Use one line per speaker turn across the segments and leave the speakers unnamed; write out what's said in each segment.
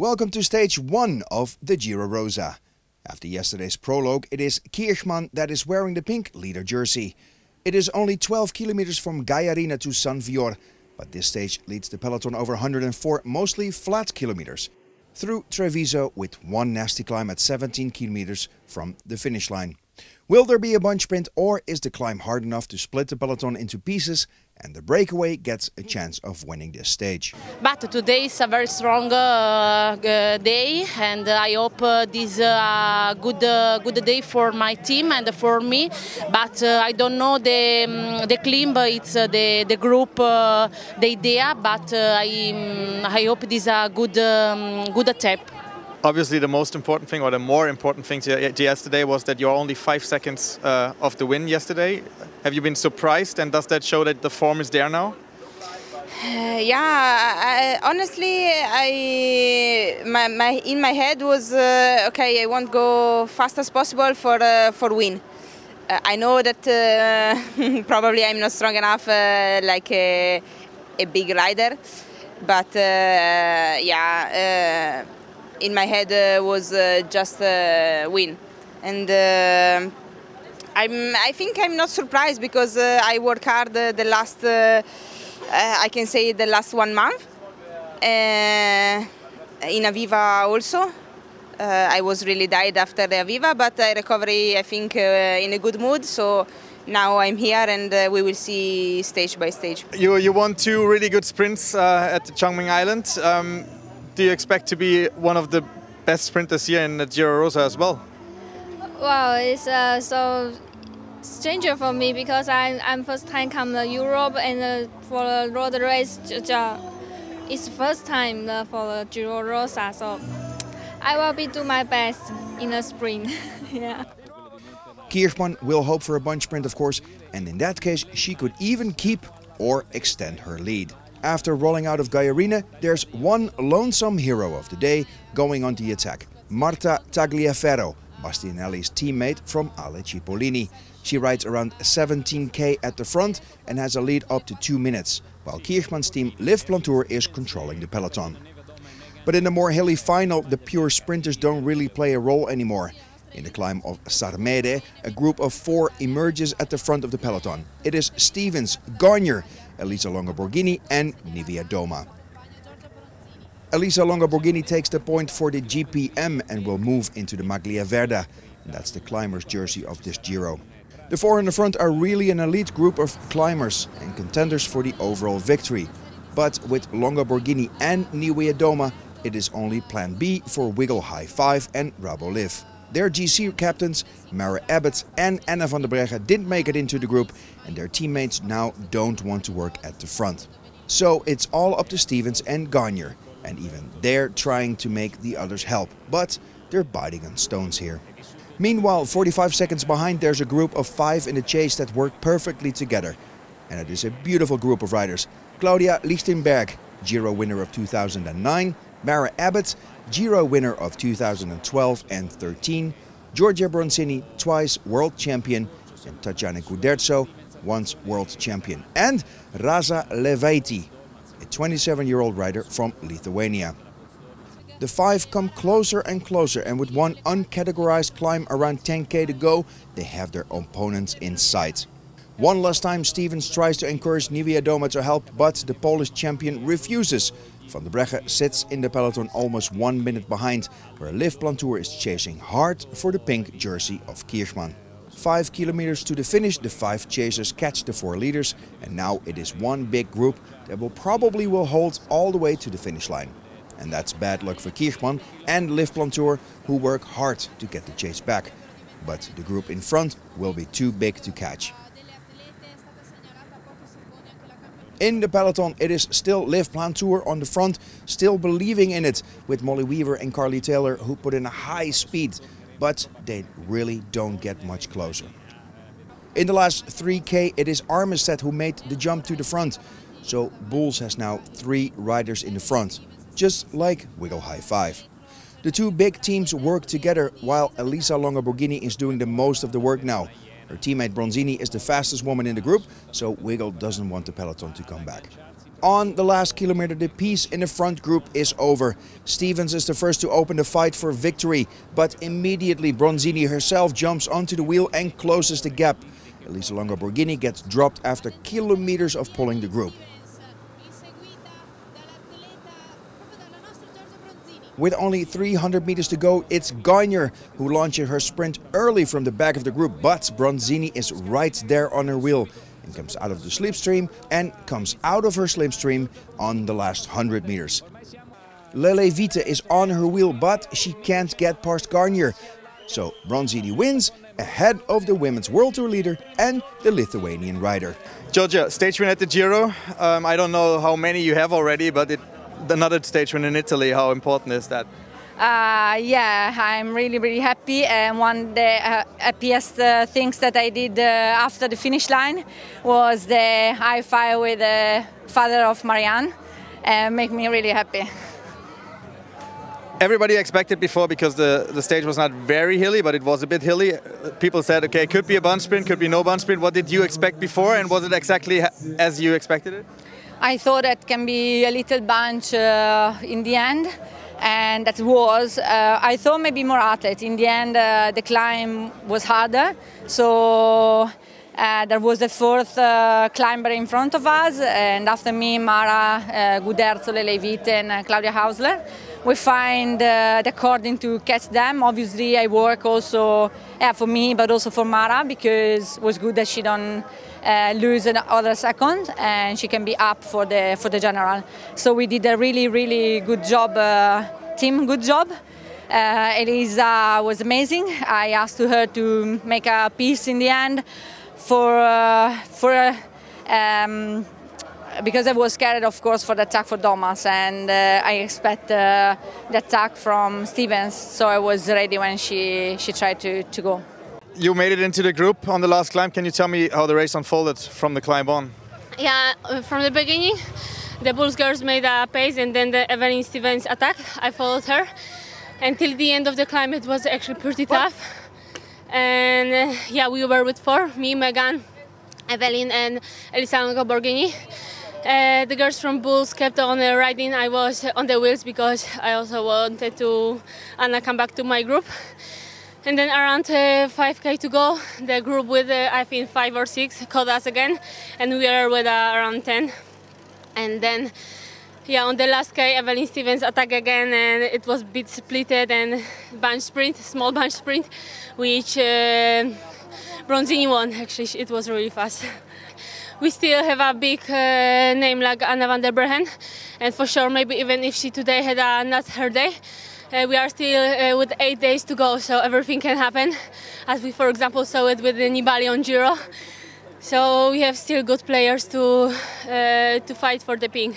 Welcome to stage one of the Giro Rosa. After yesterday's prologue, it is Kirchmann that is wearing the pink leader jersey. It is only 12 kilometers from Gaiarine to San Fior, but this stage leads the peloton over 104 mostly flat kilometers through Treviso with one nasty climb at 17 kilometers from the finish line. Will there be a bunch sprint or is the climb hard enough to split the peloton into pieces and the breakaway gets a chance of winning this stage.
But today is a very strong uh, day and I hope uh, this is a good, uh, good day for my team and for me. But uh, I don't know the, um, the climb, it's uh, the, the group, uh, the idea, but I, um, I hope this is a good, um, good attempt
obviously the most important thing or the more important thing to yesterday was that you're only five seconds uh, of the win yesterday. Have you been surprised and does that show that the form is there now?
Uh, yeah, I, honestly, I my, my in my head was uh, okay. I want go fast as possible for uh, for win. Uh, I know that uh, probably I'm not strong enough like a, a big rider, but yeah in my head uh, was uh, just a win. And uh, I'm, I think I'm not surprised because I worked hard the last, I can say the last one month. in Aviva also. Uh, I was really died after the Aviva, but I recovery, I think, uh, in a good mood. So now I'm here and uh, we will see stage by stage.
You, you won two really good sprints at the Chongming Island. Um, do you expect to be one of the best sprinters here in the Giro Rosa as well?
Well, it's uh, so stranger for me because I'm, I'm first time come to Europe and uh, for the road race, it's first time uh, for the Giro Rosa, so I will be do my best in the sprint. yeah.
Kirchmann will hope for a bunch sprint, of course, and in that case, she could even keep or extend her lead. After rolling out of Gaiarine, there's one lonesome hero of the day going on the attack. Marta Tagliaferro, Bastianelli's teammate from Ale Cipollini. She rides around 17k at the front and has a lead up to 2 minutes, while Kirchmann's team Liv Plantur is controlling the peloton. But in the more hilly final, the pure sprinters don't really play a role anymore. In the climb of Sarmede, a group of four emerges at the front of the peloton. It is Stevens, Guarnier, Elisa Longo Borghini and Doma. Elisa Longo Borghini takes the point for the GPM and will move into the Maglia Verde. And that's the climber's jersey of this Giro. The four in the front are really an elite group of climbers and contenders for the overall victory. But with Longo Borghini and Doma, it is only plan B for Wiggle High 5 and Rabo Liv. Their GC captains, Mara Abbott and Anna van der Breggen, didn't make it into the group and their teammates now don't want to work at the front. So it's all up to Stevens and Guarnier, and even they're trying to make the others help, but they're biting on stones here. Meanwhile, 45 seconds behind, there's a group of five in the chase that work perfectly together. And it is a beautiful group of riders. Claudia Lichtenberg, Giro winner of 2009, Mara Abbott, Giro winner of 2012 and 13, Giorgia Bronzini, twice world champion, and Tatiana Guderzo, once world champion, and Rasa Leleivytė, a 27-year-old rider from Lithuania. The five come closer and closer, and with one uncategorized climb around 10k to go, they have their opponents in sight. One last time, Stevens tries to encourage Niewiadoma to help, but the Polish champion refuses. Van der Breggen sits in the peloton almost one minute behind, where Liv Plantur is chasing hard for the pink jersey of Kirchmann. Five kilometers to the finish, the five chasers catch the four leaders, and now it is one big group that will probably will hold all the way to the finish line. And that's bad luck for Kirchmann and Liv Plantur, who work hard to get the chase back. But the group in front will be too big to catch. In the peloton, it is still Liv Plantur on the front, still believing in it, with Molly Weaver and Carlee Taylor, who put in a high speed, but they really don't get much closer. In the last 3K, it is Armitstead who made the jump to the front. So Boels has now three riders in the front, just like Wiggle High 5. The two big teams work together while Elisa Longo Borghini is doing the most of the work now. Her teammate Bronzini is the fastest woman in the group, so Wiggle doesn't want the peloton to come back. On the last kilometer, the piece in the front group is over. Stevens is the first to open the fight for victory, but immediately Bronzini herself jumps onto the wheel and closes the gap. Elisa Longo Borghini gets dropped after kilometers of pulling the group. With only 300 meters to go, it's Guarnier who launches her sprint early from the back of the group, but Bronzini is right there on her wheel and comes out of the slipstream and comes out of her slipstream on the last 100 meters. Leleivytė is on her wheel, but she can't get past Guarnier. So Bronzini wins ahead of the women's World Tour leader and the Lithuanian rider.
Giorgia, stage win at the Giro. Um, I don't know how many you have already, but it another stage win in Italy. How important is that?
Uh, yeah, I'm really, really happy. And one of the uh, happiest uh, things that I did uh, after the finish line was the high five with the father of Marianne. and make me really happy.
Everybody expected before because the, the stage was not very hilly, but it was a bit hilly. People said, okay, could be a bunch sprint, could be no bunch sprint. What did you expect before, and was it exactly as you expected it?
I thought it can be a little bunch uh, in the end, and that was. Uh, I thought maybe more athletes. In the end, uh, the climb was harder, so. Uh, there was a fourth uh, climber in front of us, and after me, Mara uh, Guderzo, Leleivytė, and uh, Claudia Hausler. We find uh, the according to catch them. Obviously, I work also yeah, for me, but also for Mara because it was good that she don't uh, lose another second and she can be up for the for the general. So we did a really really good job, uh, team. Good job. Uh, Elisa was amazing. I asked her to make a piece in the end for uh, for. Um, because I was scared, of course, for the attack for Thomas, and uh, I expect uh, the attack from Stevens. So I was ready when she she tried to, to go
you made it into the group on the last climb. Can you tell me how the race unfolded from the climb on?
Yeah, uh, from the beginning, the Boels girls made a pace, and then the Evelyn Stevens attacked. I followed her until the end of the climb. It was actually pretty tough, and uh, yeah, we were with four: me, Megan, Evelyn, and Elisa Borghini. Uh, the girls from Boels kept on uh, riding. I was on the wheels because I also wanted to Anna come back to my group. And then around uh, 5k to go, the group with uh, I think five or six called us again, and we are with uh, around 10. And then, yeah, on the last k, Evelyn Stevens attacked again, and it was bit splitted and bunch sprint, small bunch sprint, which uh, Bronzini won. Actually, it was really fast. we still have a big uh, name like Anna van der Breggen, and for sure, maybe even if she today had a, not her day, uh, we are still uh, with eight days to go, so everything can happen, as we, for example, saw it with the Nibali on Giro. So we have still good players to uh, to fight for the pink.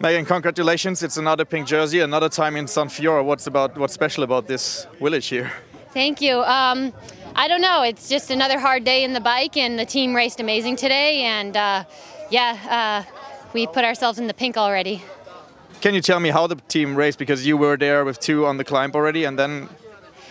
Megan, congratulations! It's another pink jersey, another time in San Fior. What's about what's special about this village here?
Thank you. Um, I don't know. It's just another hard day in the bike, and the team raced amazing today. And uh, yeah, uh, we put ourselves in the pink already.
Can you tell me how the team raced because you were there with two on the climb already and then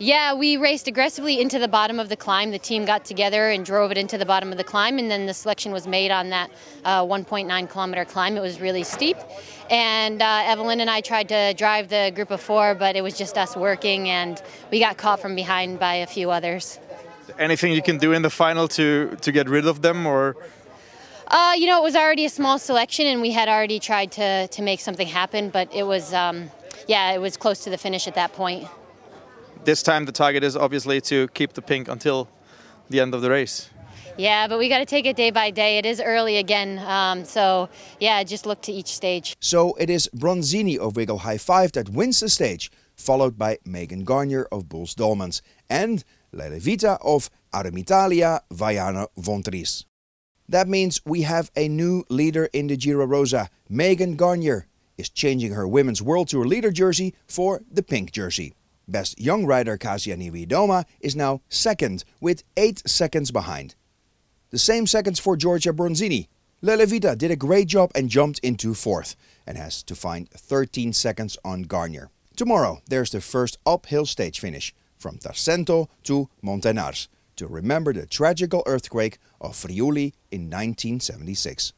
yeah, we raced aggressively into the bottom of the climb. The team got together and drove it into the bottom of the climb, and then the selection was made on that uh, 1.9 kilometer climb. It was really steep, and uh, Evelyn and I tried to drive the group of four, but it was just us working, and we got caught from behind by a few others.
Anything you can do in the final to to get rid of them, or?
Uh, you know, it was already a small selection, and we had already tried to, to make something happen, but it was, um, yeah, it was close to the finish at that point.
This time the target is obviously to keep the pink until the end of the race.
Yeah, but we got to take it day by day. It is early again, um, so yeah, just look to each stage.
So it is Bronzini of Wiggle High Five that wins the stage, followed by Megan Guarnier of Boels Dolmans and Leleivytė of Aromitalia Vaiano Fondriest. That means we have a new leader in the Giro Rosa. Megan Guarnier is changing her Women's World Tour leader jersey for the pink jersey. Best young rider Kasia Niewiadoma is now second with 8 seconds behind. The same seconds for Giorgia Bronzini. Leleivytė did a great job and jumped into fourth and has to find 13 seconds on Guarnier. Tomorrow there's the first uphill stage finish from Tarcento to Montenars to remember the tragical earthquake of Friuli in 1976.